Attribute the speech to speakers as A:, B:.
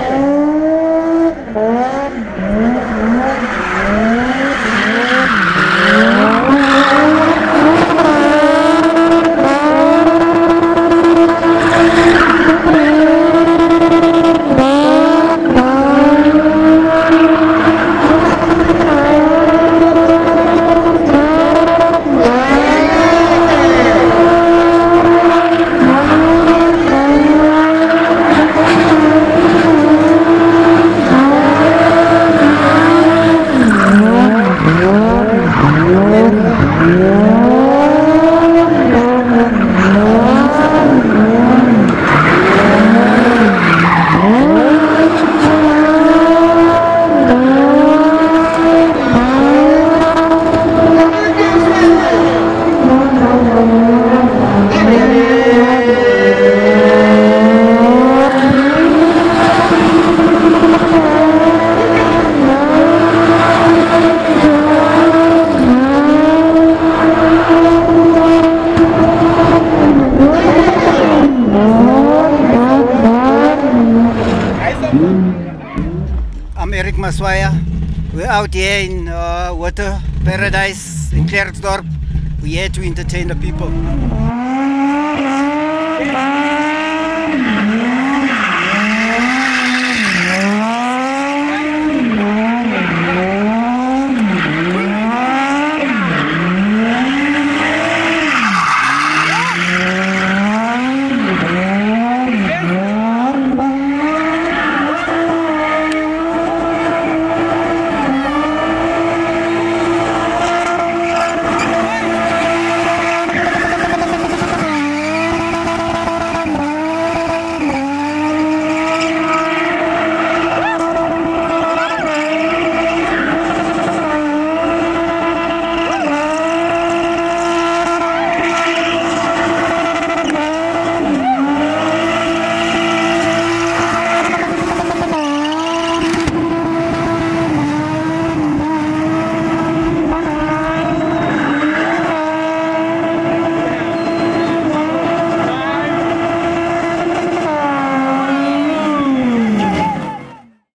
A: Yeah. Maswaya. We're out here in uh, Water Paradise in Klerksdorp. We're here to entertain the people.